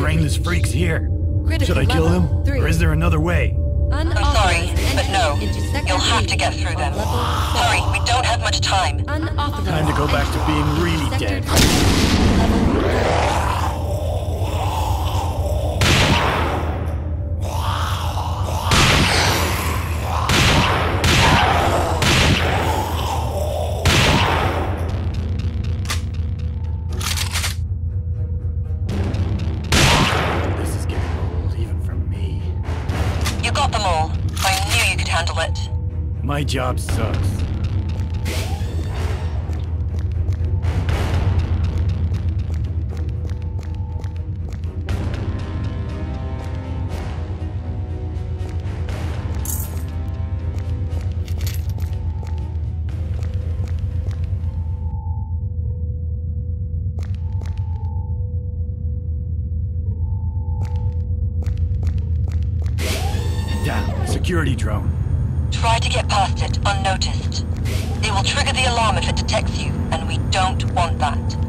brainless breach. freaks here. Critical Should I kill level them? Three. Or is there another way? I'm sorry, but no. You'll have to get through them. level four. Hurry, we don't have much time. Time to go back to being really sector dead. Job sucks. Security drone. Try to get past it unnoticed. It will trigger the alarm if it detects you, and we don't want that.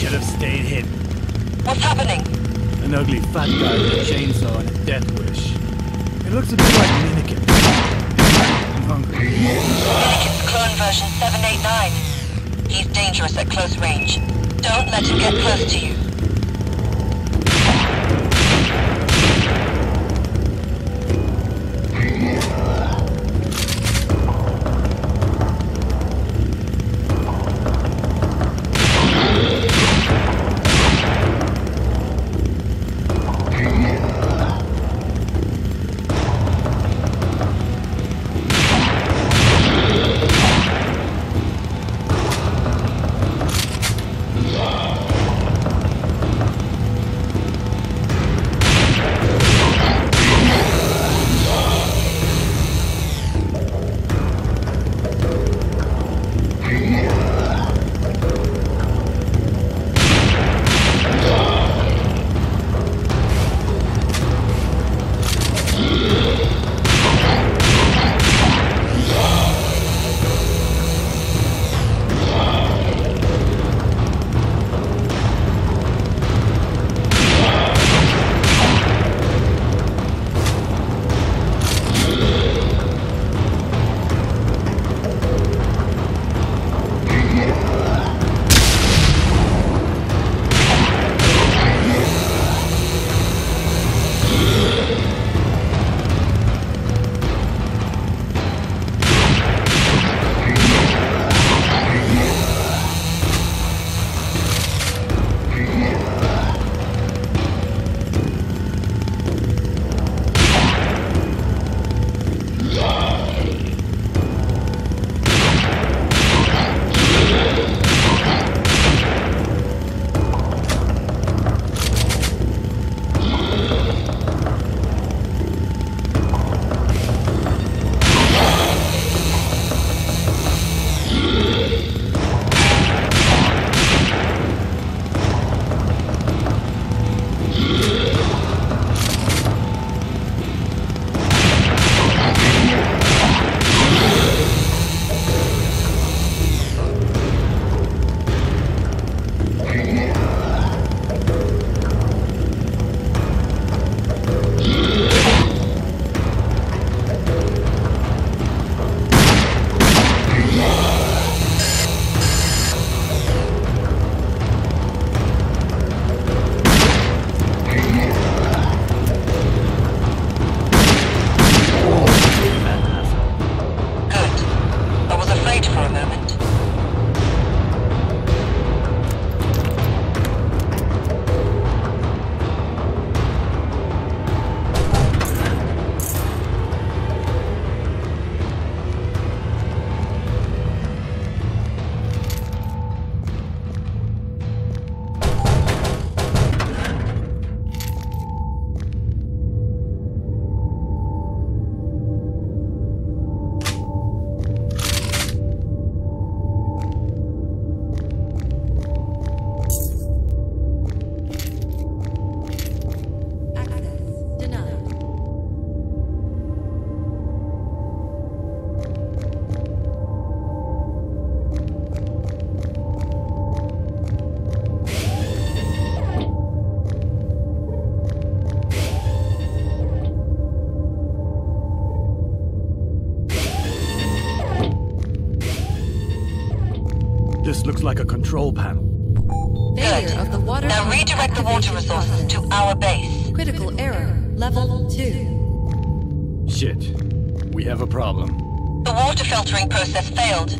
Should have stayed hidden. What's happening? An ugly fat guy with a chainsaw and a death wish. It looks a bit like Minikin. I'm hungry. Clone version 789. He's dangerous at close range. Don't let him get close to you. This looks like a control panel. Failure Good. of the water Now redirect the water resources to our base. Critical error. Level 2. Shit. We have a problem. The water filtering process failed.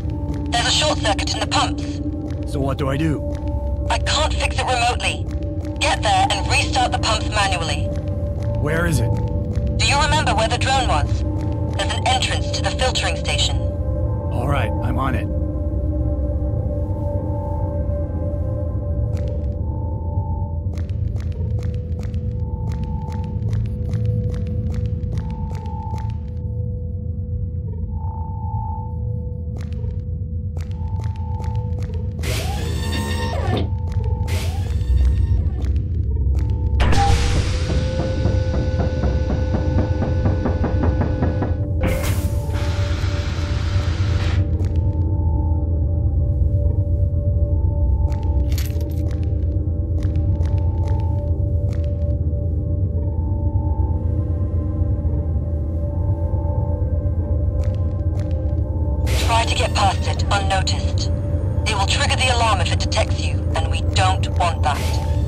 There's a short circuit in the pumps. So what do I do? I can't fix it remotely. Get there and restart the pumps manually. Where is it? Do you remember where the drone was? There's an entrance to the filtering station. All right, I'm on it. To get past it unnoticed. It will trigger the alarm if it detects you, and we don't want that.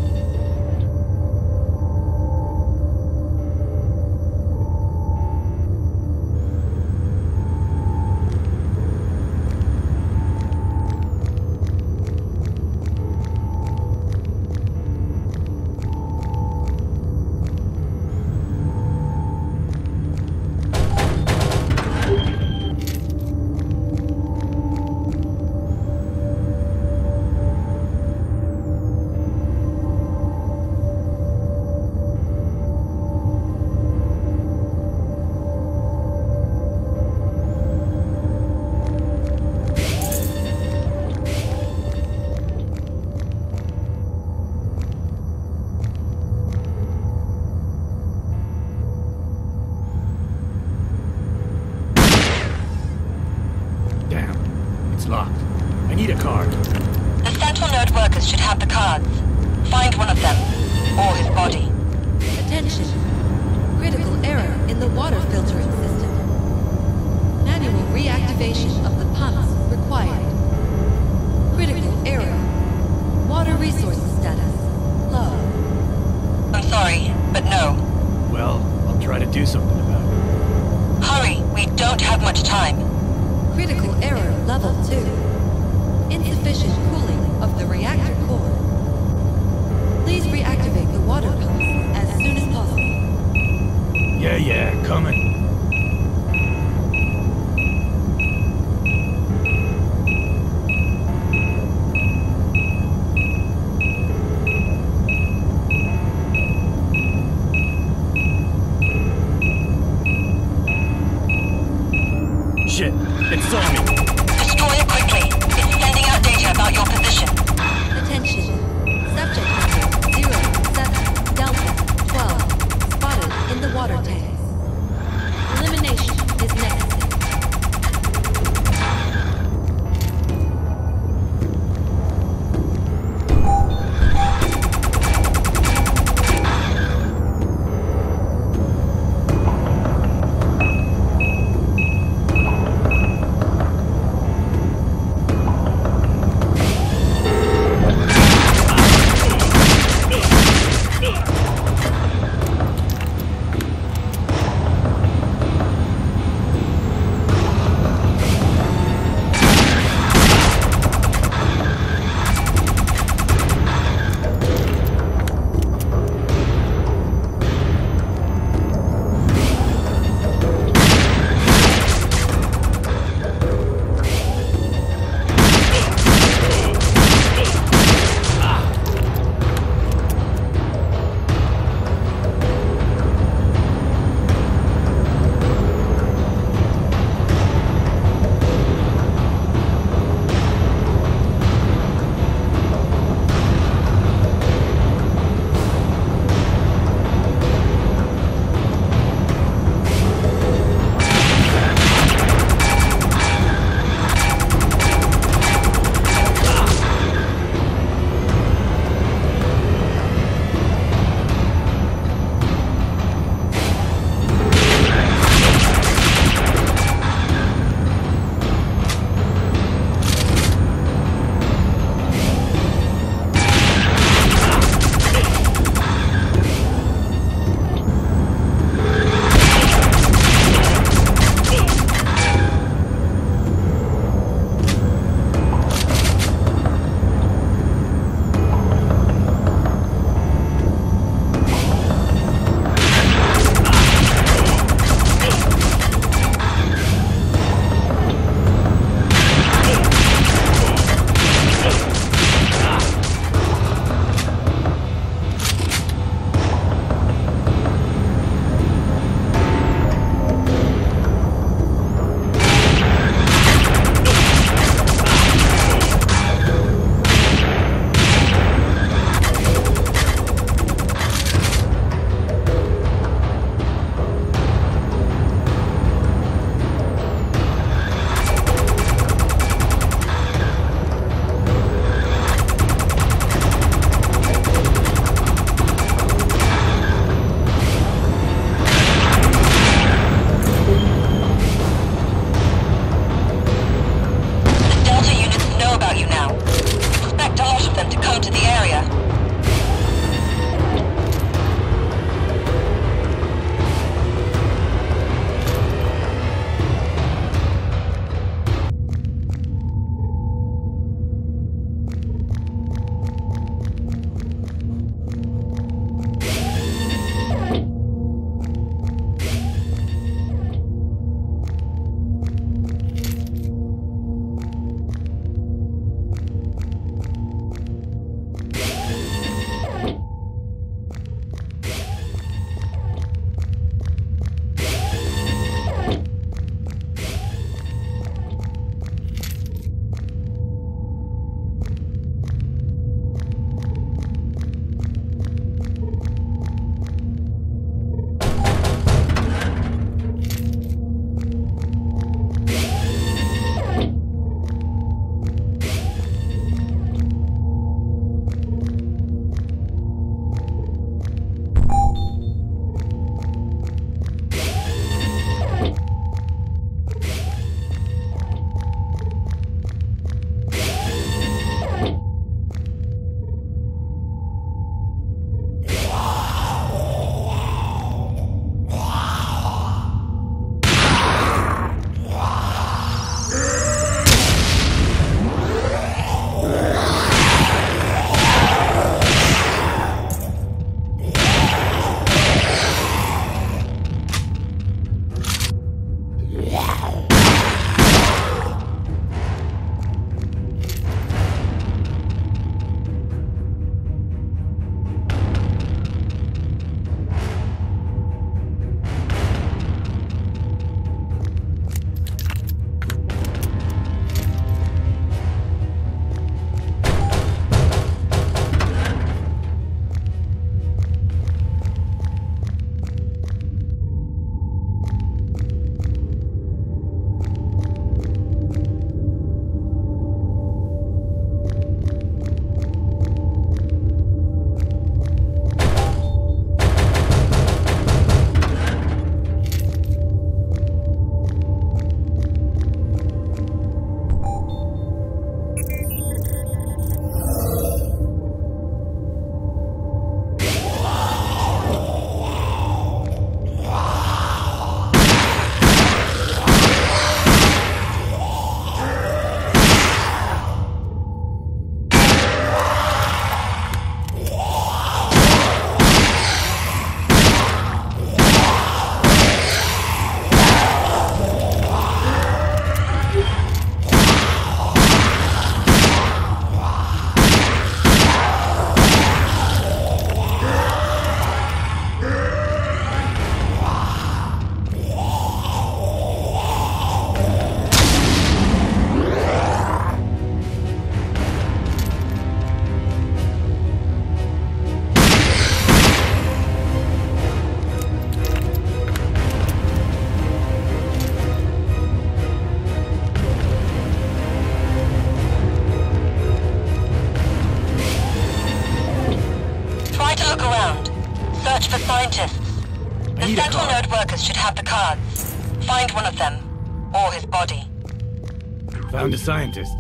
Scientist.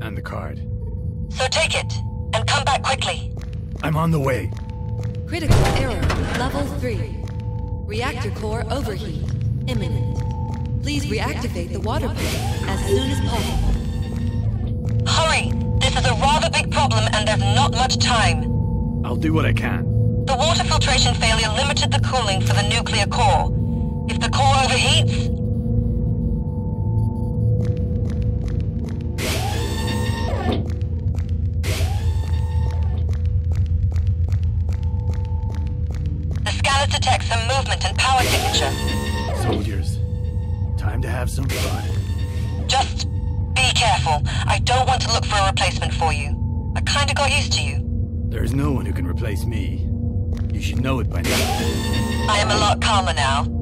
And the card. So take it, and come back quickly. I'm on the way. Critical error, level 3. Reactor core overheat, imminent. Please reactivate the water pump as soon as possible. Hurry! This is a rather big problem and there's not much time. I'll do what I can. The water filtration failure limited the cooling for the nuclear core. If the core overheats, detects some movement and power signature. Soldiers. Time to have some fun. Just be careful. I don't want to look for a replacement for you. I kinda got used to you. There's no one who can replace me. You should know it by now. I am a lot calmer now.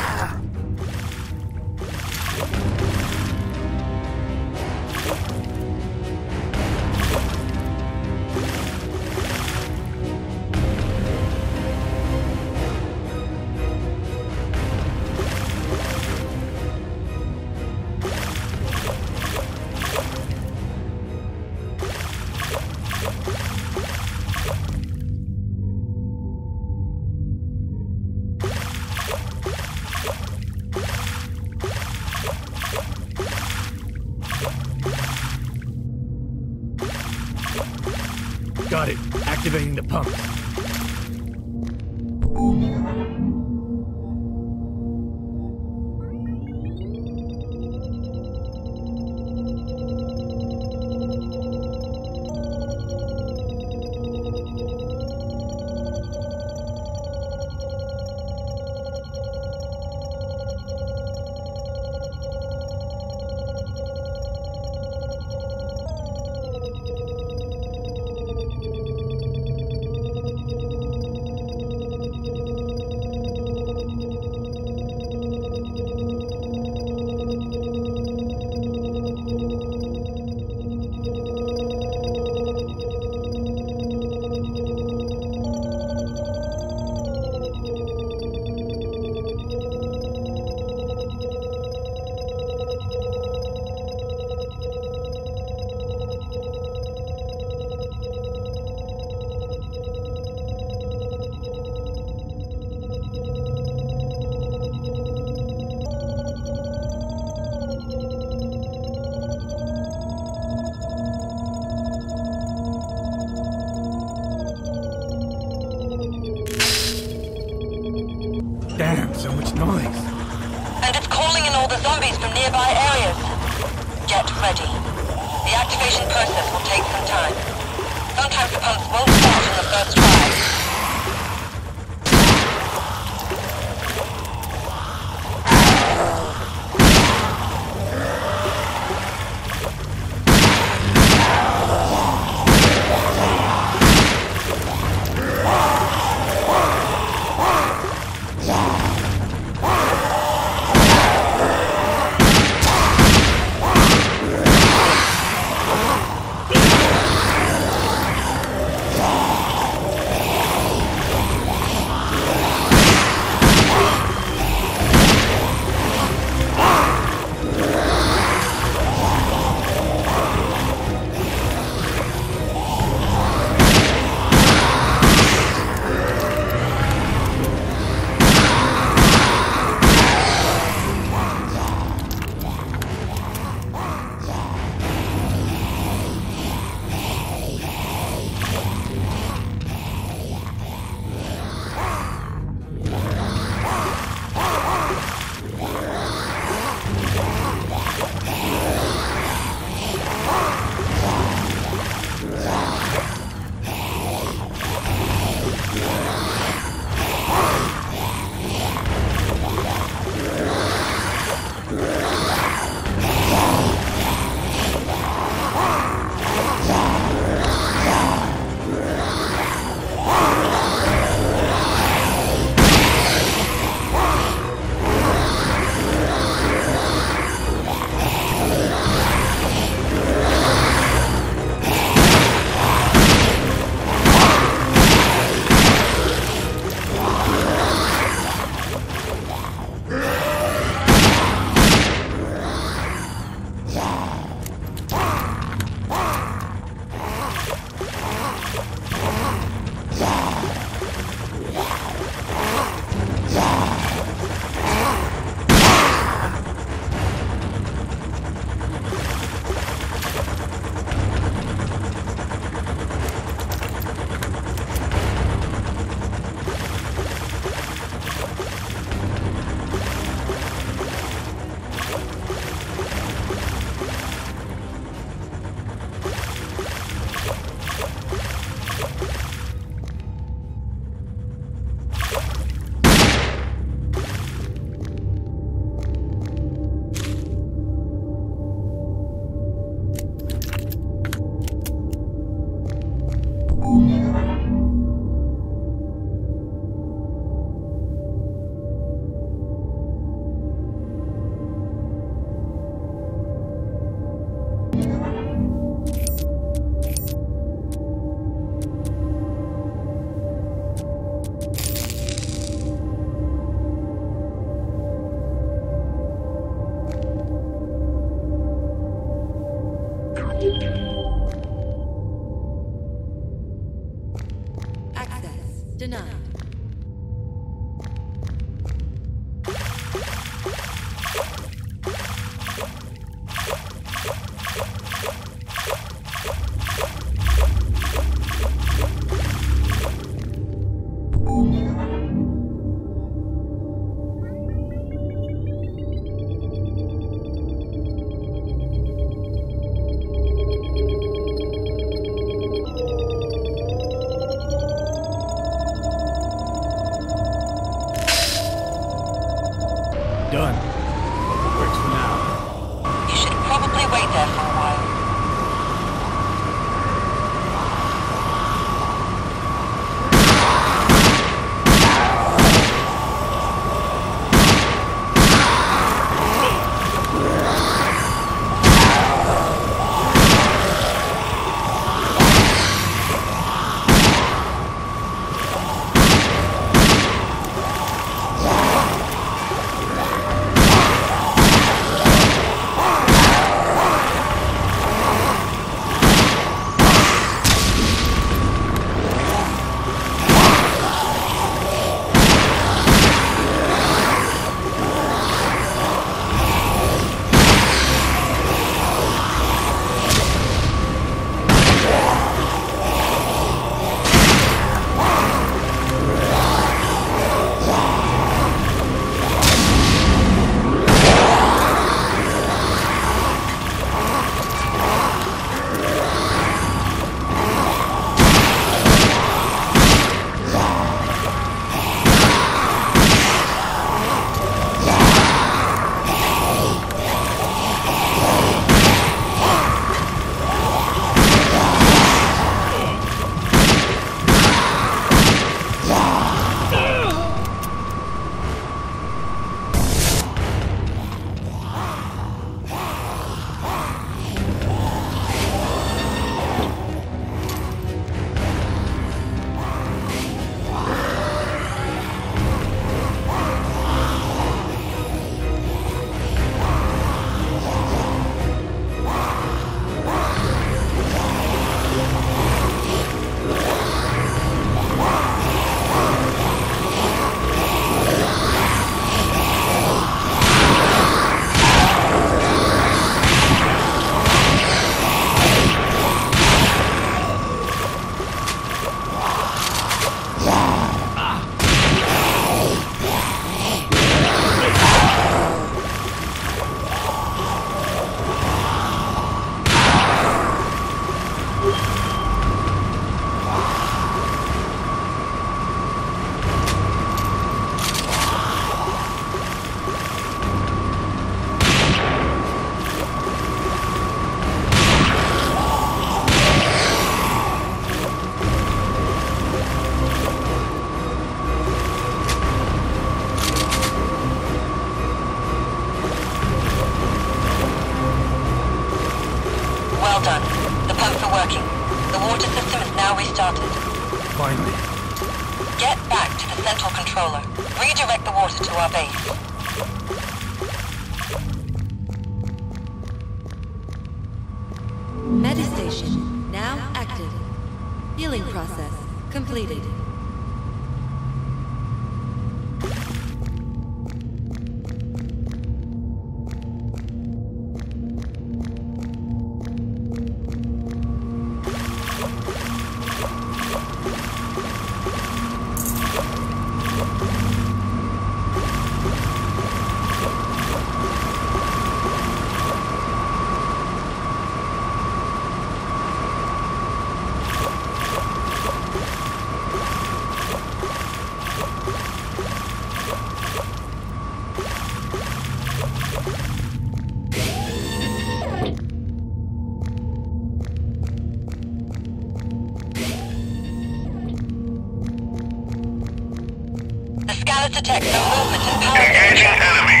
The scanner detects the movement in power Engaging enemy.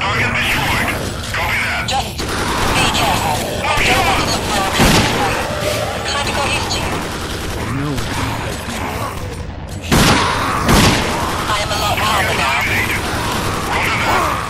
Target destroyed. Copy that. Just be careful. I don't want to look for a replacement for you. I'm kind of got used to you. no. I am a lot calmer now. Roger that.